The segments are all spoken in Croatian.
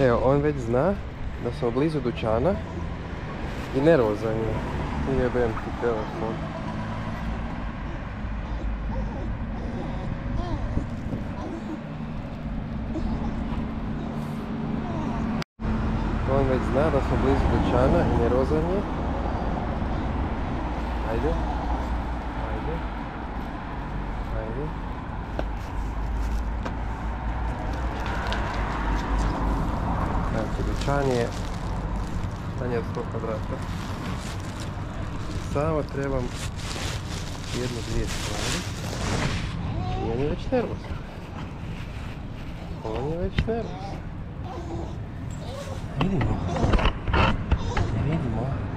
Evo, on već zna da smo blizu dućana i nervozan je. Jebem ti telefon. On već zna da smo blizu dućana i nervozan je. Ajde. Ajde. Ajde. Evo, dućan je manje od 100 kvadrata. Samo trebam jednu, dvije stvari. I on je već nervozan. On je već nervozan. Vidimo. Ne vidimo.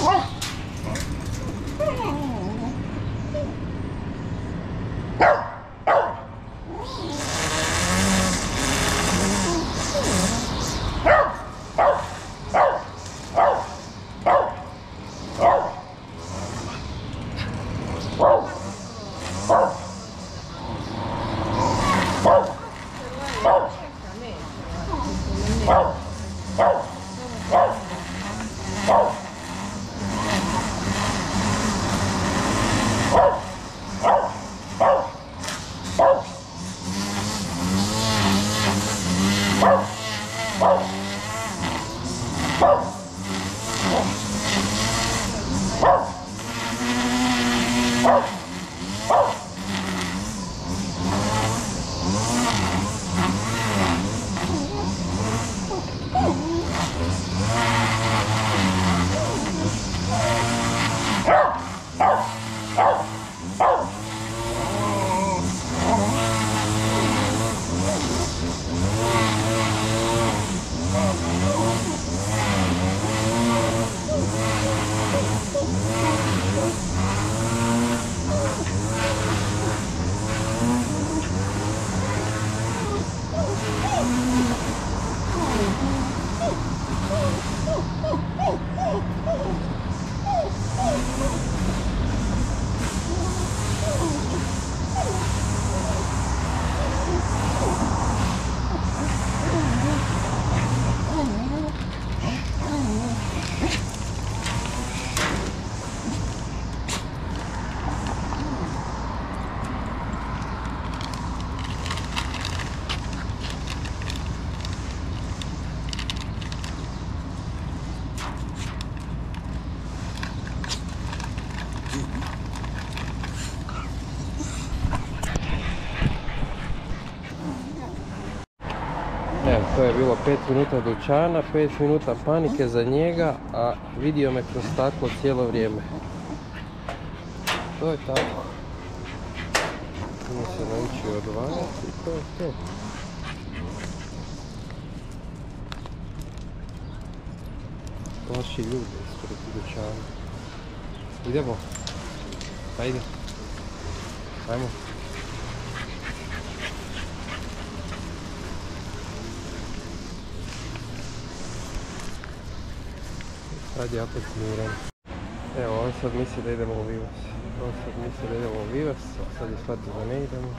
Wow. Bilo 5 minuta dućana, 5 minuta panike za njega, a vidio me kroz staklo cijelo vrijeme. To je tako. Nije se naučio odvajati i to je to. Plaši ljudi ispred dućana. Idemo. Ajde. Ajmo. Sad je opet miran. Evo, on sad misli da idemo u Vivas. On sad misli da idemo u Vivas, sad je shvatio da ne idemo.